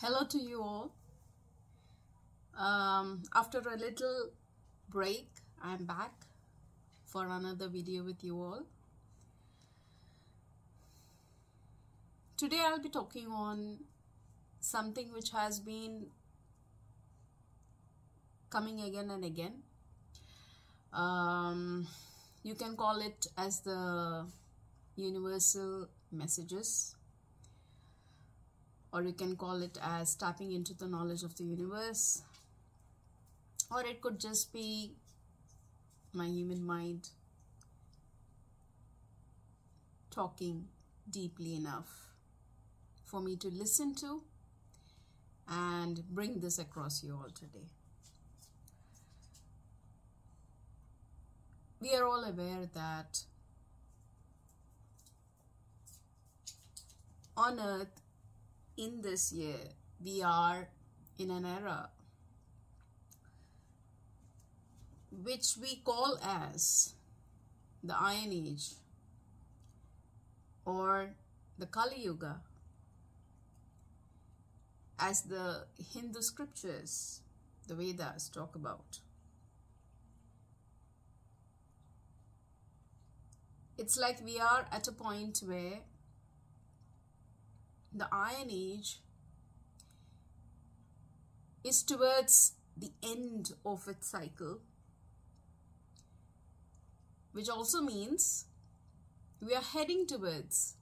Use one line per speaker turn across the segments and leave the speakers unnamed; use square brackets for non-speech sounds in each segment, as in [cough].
Hello to you all. Um, after a little break, I'm back for another video with you all. Today, I'll be talking on something which has been coming again and again. Um, you can call it as the universal messages or you can call it as tapping into the knowledge of the universe or it could just be my human mind talking deeply enough for me to listen to and bring this across you all today. We are all aware that on earth in this year we are in an era which we call as the Iron Age or the Kali Yuga as the Hindu scriptures, the Vedas talk about. It's like we are at a point where the Iron Age is towards the end of its cycle, which also means we are heading towards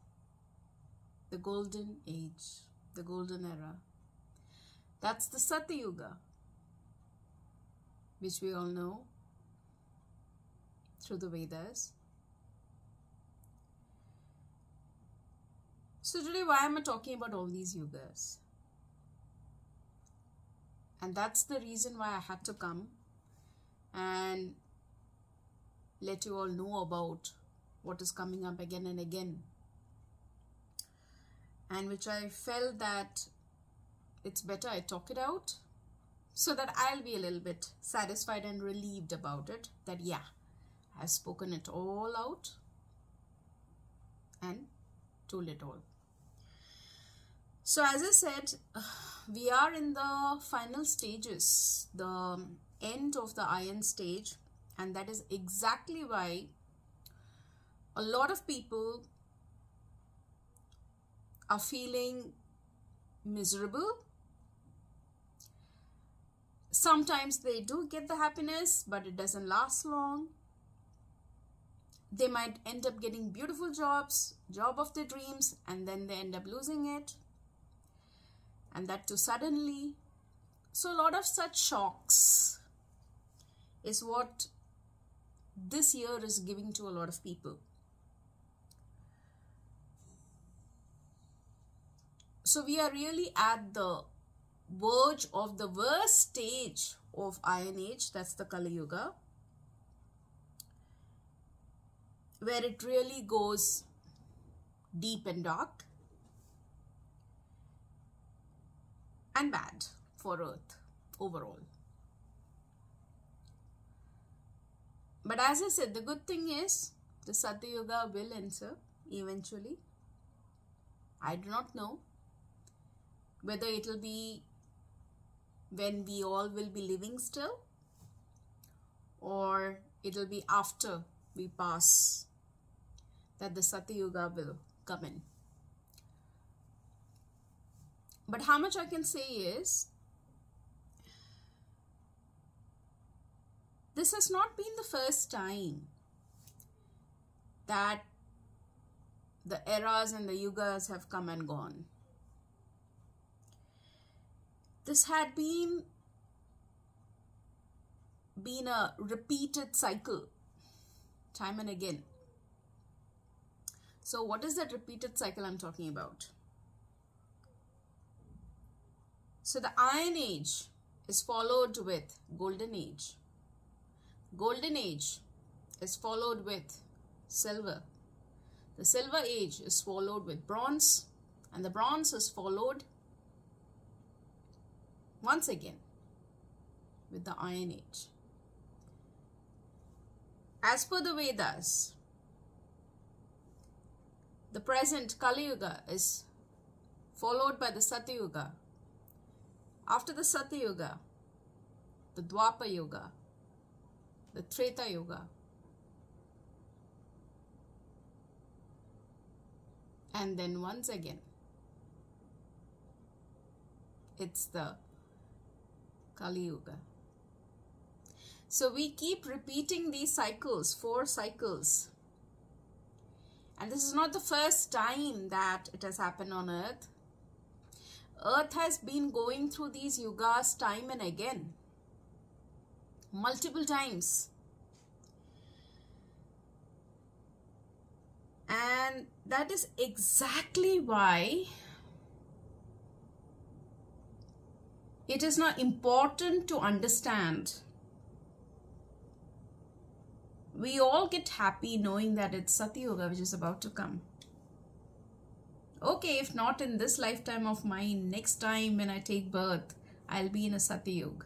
the Golden Age, the Golden Era. That's the Satyuga, which we all know through the Vedas. So today why am I talking about all these yugas? And that's the reason why I had to come and let you all know about what is coming up again and again. And which I felt that it's better I talk it out so that I'll be a little bit satisfied and relieved about it. That, yeah, I've spoken it all out and told it all. So, as I said, [sighs] we are in the final stages, the end of the iron stage, and that is exactly why a lot of people are feeling miserable. Sometimes they do get the happiness, but it doesn't last long. They might end up getting beautiful jobs, job of their dreams, and then they end up losing it and that too suddenly. So, a lot of such shocks is what this year is giving to a lot of people. So, we are really at the verge of the worst stage of Iron Age, that's the Kali Yuga, where it really goes deep and dark and bad for Earth overall. But as I said, the good thing is the Satyuga will enter eventually. I do not know whether it will be when we all will be living still or it will be after we pass that the Satyuga will come in. But how much I can say is this has not been the first time that the eras and the yugas have come and gone. This had been been a repeated cycle time and again. So what is that repeated cycle I'm talking about? So the Iron Age is followed with Golden Age. Golden Age is followed with Silver. The Silver Age is followed with Bronze and the Bronze is followed once again with the Iron Age. As per the Vedas, the present Kali Yuga is followed by the Satyuga After the Satya Yuga, the Dwapar Yuga, the Treta Yuga, and then once again, it's the Kali Yuga. So we keep repeating these cycles, four cycles. And this is not the first time that it has happened on earth. Earth has been going through these yugas time and again, multiple times. And that is exactly why it is now important to understand. We all get happy knowing that it's Satyuga which is about to come. Okay, if not in this lifetime of mine, next time when I take birth, I'll be in a Satyug.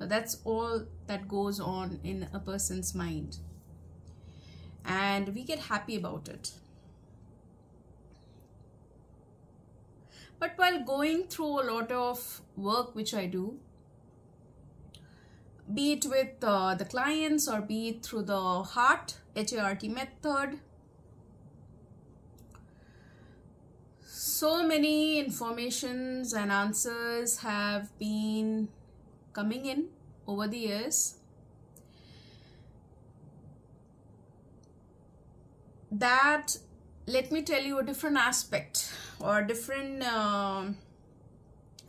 Now that's all that goes on in a person's mind. And we get happy about it. But while going through a lot of work which I do, be it with uh, the clients or be it through the heart H-A-R-T method, so many informations and answers have been coming in over the years that let me tell you a different aspect or different uh,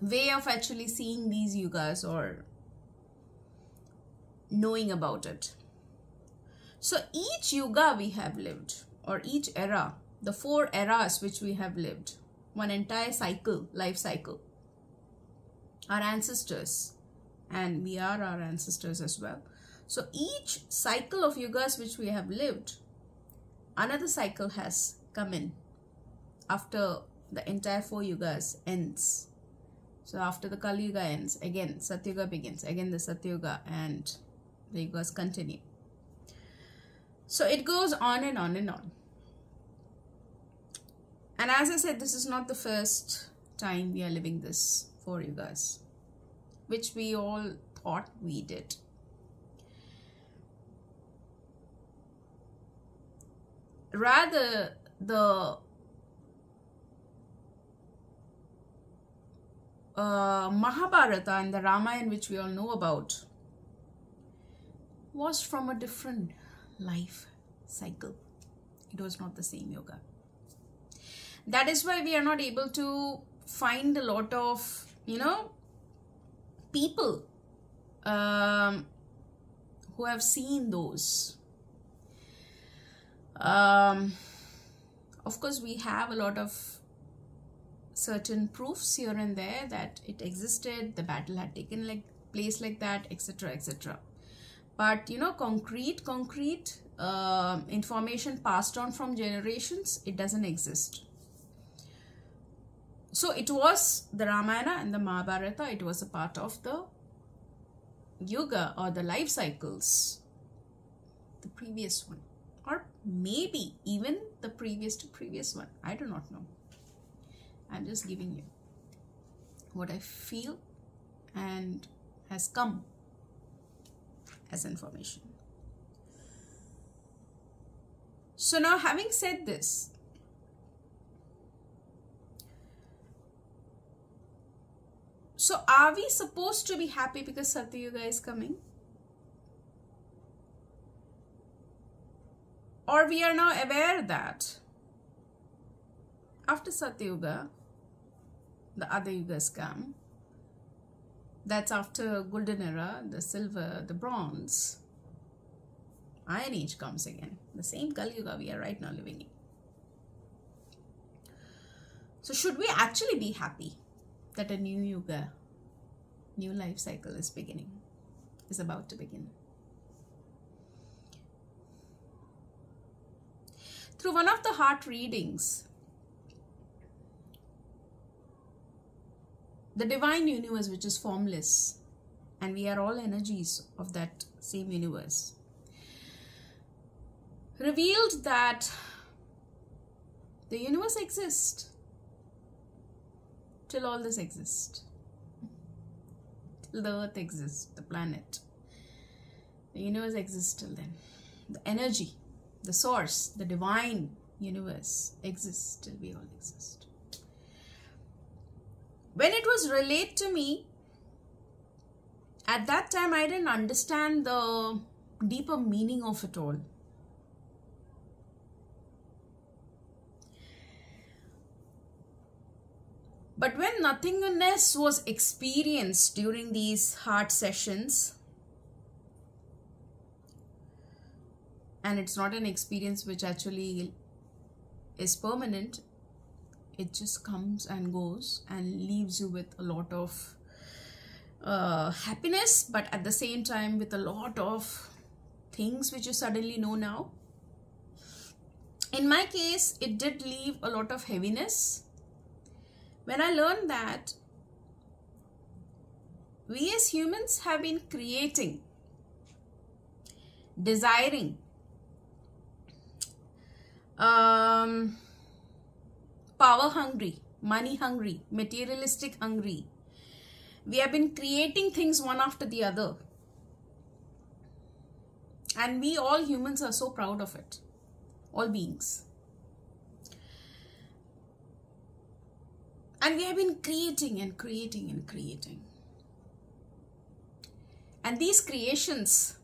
way of actually seeing these yugas or knowing about it. So each yuga we have lived or each era, the four eras which we have lived, one entire cycle, life cycle, our ancestors and we are our ancestors as well. So each cycle of yugas which we have lived, another cycle has come in after the entire four yugas ends. So after the Kali Yuga ends, again Satyuga begins, again the Satyuga and the yugas continue. So it goes on and on and on. And as I said, this is not the first time we are living this for you guys, which we all thought we did. Rather, the uh, Mahabharata and the Ramayana, which we all know about, was from a different life cycle. It was not the same yuga. That is why we are not able to find a lot of, you know, people um, who have seen those. Um, of course, we have a lot of certain proofs here and there that it existed, the battle had taken like place like that, etc., etc. But you know, concrete, concrete uh, information passed on from generations, it doesn't exist. So it was the Ramayana and the Mahabharata, it was a part of the Yuga or the life cycles, the previous one, or maybe even the previous to previous one. I do not know. I'm just giving you what I feel and has come as information. So now having said this, so are we supposed to be happy because Satyuga is coming? Or we are now aware that after Satyuga, the other yugas come. That's after golden era, the silver, the bronze. Iron age comes again. The same Kali Yuga we are right now living in. So should we actually be happy that a new yuga, new life cycle is beginning, is about to begin? Through one of the heart readings, the divine universe which is formless and we are all energies of that same universe revealed that the universe exists till all this exists till the earth exists, the planet. The universe exists till then. The energy, the source, the divine universe exists till we all exist. When it was relayed to me, at that time I didn't understand the deeper meaning of it all. But when nothingness was experienced during these heart sessions, and it's not an experience which actually is permanent, it just comes and goes and leaves you with a lot of uh, happiness, but at the same time, with a lot of things which you suddenly know now. In my case, it did leave a lot of heaviness when I learned that we as humans have been creating, desiring, um, power hungry, money hungry, materialistic hungry. We have been creating things one after the other. And we all humans are so proud of it. All beings. And we have been creating and creating and creating. And these creations,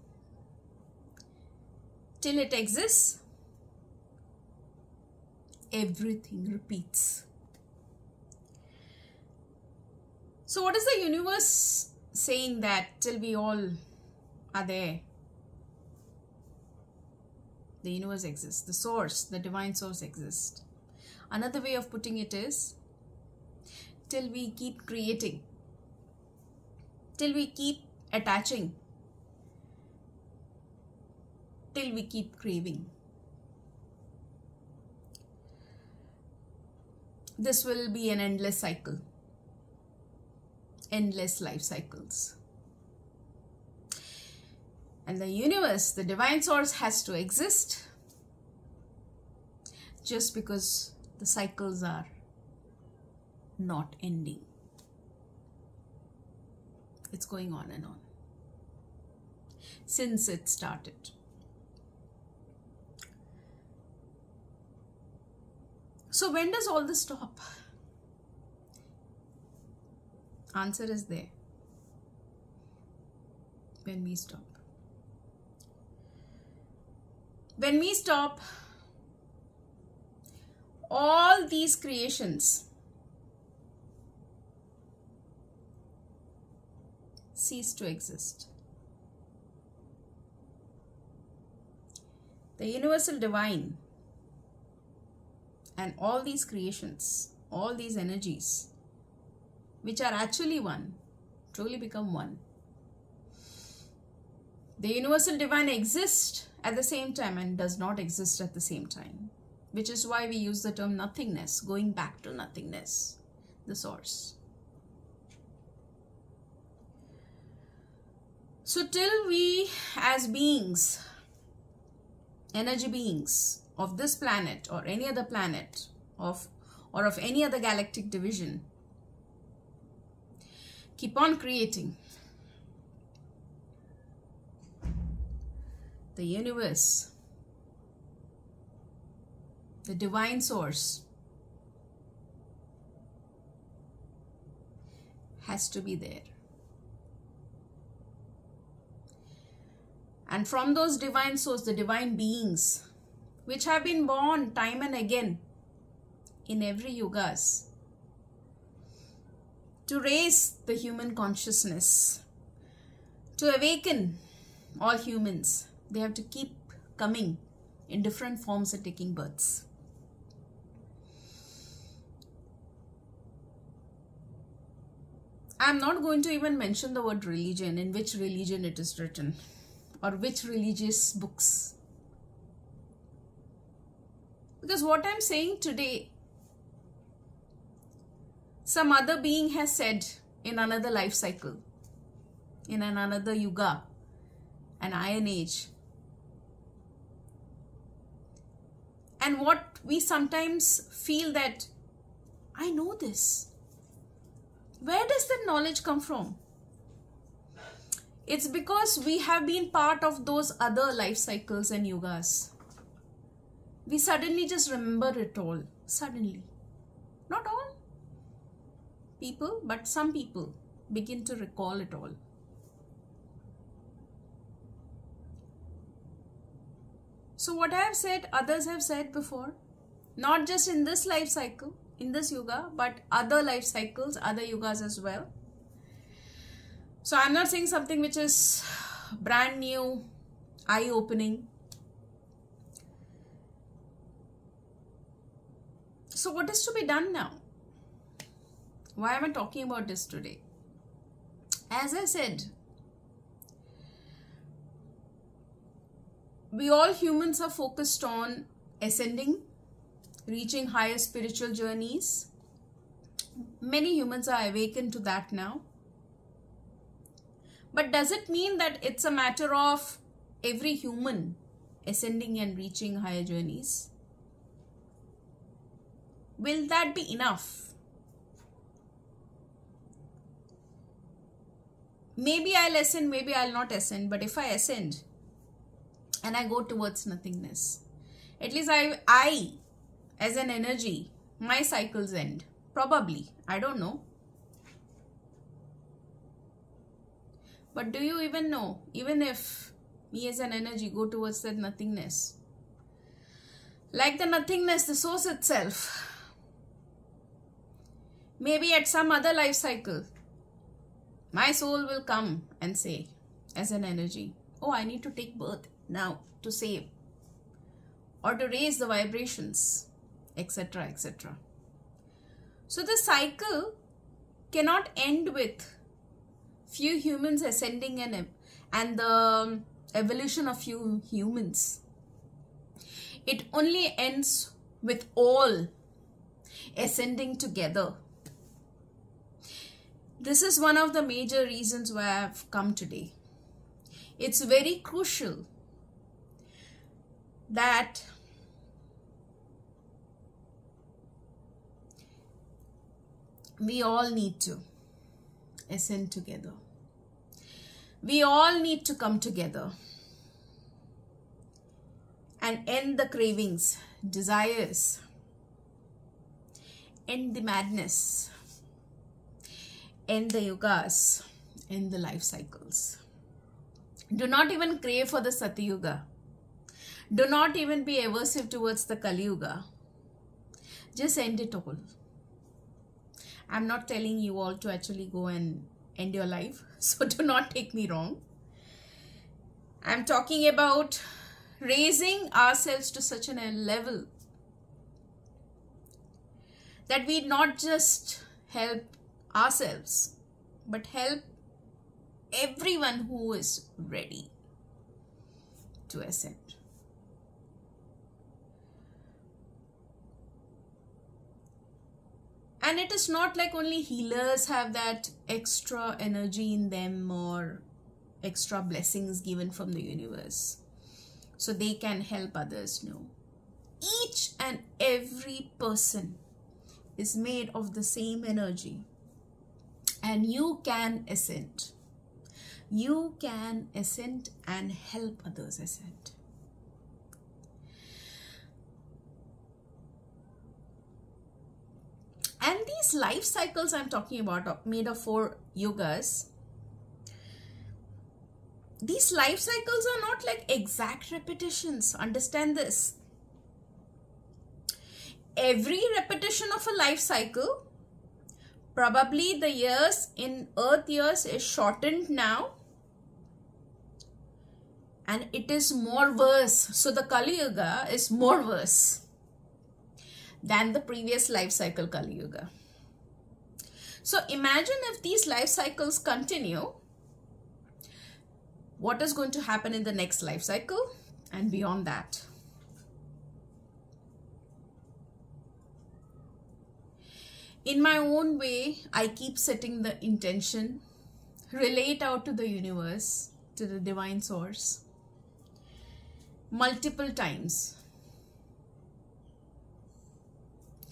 till it exists, everything repeats. So, what is the universe saying that till we all are there? The universe exists, the source, the divine source exists. Another way of putting it is till we keep creating, till we keep attaching, till we keep craving. This will be an endless cycle, endless life cycles. And the universe, the divine source, has to exist just because the cycles are not ending. It's going on and on since it started. So, when does all this stop? Answer is there. When we stop. When we stop, all these creations cease to exist. The universal divine and all these creations, all these energies, which are actually one, truly become one. The universal divine exists at the same time and does not exist at the same time, which is why we use the term nothingness, going back to nothingness, the source. So, till we as beings, energy beings of this planet or any other planet of or of any other galactic division, keep on creating. The universe, the divine source has to be there. And from those divine souls, the divine beings, which have been born time and again in every yugas, to raise the human consciousness, to awaken all humans, they have to keep coming in different forms and taking births. I'm not going to even mention the word religion, in which religion it is written or which religious books. Because what I'm saying today, some other being has said in another life cycle, in an another yuga, an iron age. And what we sometimes feel that I know this. Where does that knowledge come from? It's because we have been part of those other life cycles and yugas. We suddenly just remember it all. Suddenly. Not all people, but some people begin to recall it all. So, what I have said, others have said before, not just in this life cycle, in this yuga, but other life cycles, other yugas as well. So, I'm not saying something which is brand new, eye opening. So, what is to be done now? Why am I talking about this today? As I said, we all humans are focused on ascending, reaching higher spiritual journeys. Many humans are awakened to that now. But does it mean that it's a matter of every human ascending and reaching higher journeys? Will that be enough? Maybe I'll ascend, maybe I'll not ascend, but if I ascend, and I go towards nothingness. At least I, I, as an energy, my cycles end. Probably. I don't know. But do you even know, even if me as an energy go towards that nothingness, like the nothingness, the source itself, maybe at some other life cycle, my soul will come and say, as an energy, oh, I need to take birth now to save or to raise the vibrations, etc. etc. So the cycle cannot end with few humans ascending and, and the um, evolution of few humans. It only ends with all ascending together. This is one of the major reasons why I've come today. It's very crucial that we all need to ascend together. We all need to come together and end the cravings, desires, end the madness, end the yugas, end the life cycles. Do not even crave for the Satyuga do not even be aversive towards the Kali Yuga. Just end it all. I'm not telling you all to actually go and end your life. [laughs] So do not take me wrong. I'm talking about raising ourselves to such a level that we not just help ourselves, but help everyone who is ready to ascend. And it is not like only healers have that extra energy in them or extra blessings given from the universe. So they can help others no each and every person is made of the same energy. And you can ascend. You can ascend and help others ascend And these life cycles I'm talking about are made of four yugas. These life cycles are not like exact repetitions. Understand this. Every repetition of a life cycle, probably the years in earth years is shortened now and it is more worse. So the Kali Yuga is more worse than the previous life cycle Kali Yuga. So imagine if these life cycles continue, what is going to happen in the next life cycle and beyond that. In my own way, I keep setting the intention, relate out to the universe, to the divine source, multiple times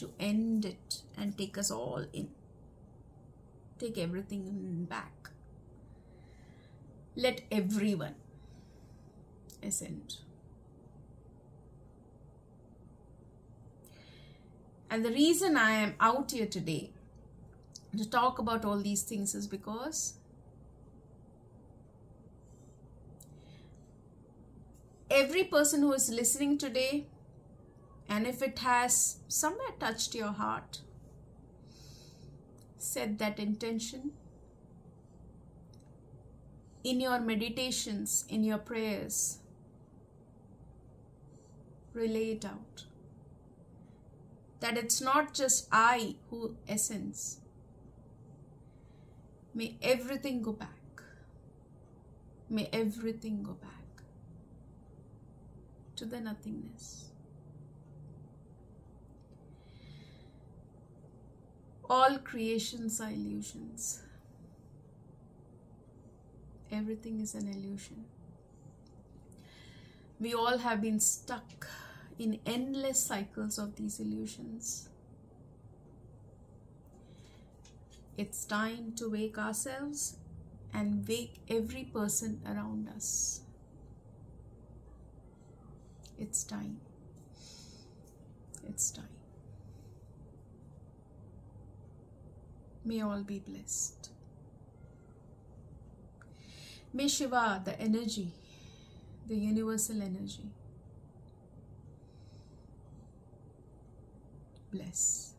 to end it and take us all in. Take everything back. Let everyone ascend. And the reason I am out here today to talk about all these things is because every person who is listening today, and if it has somewhere touched your heart, set that intention in your meditations, in your prayers, relay it out. That it's not just I who essence. May everything go back. May everything go back to the nothingness. All creations are illusions. Everything is an illusion. We all have been stuck in endless cycles of these illusions. It's time to wake ourselves and wake every person around us. It's time. It's time. May all be blessed. May Shiva, the energy, the universal energy, bless.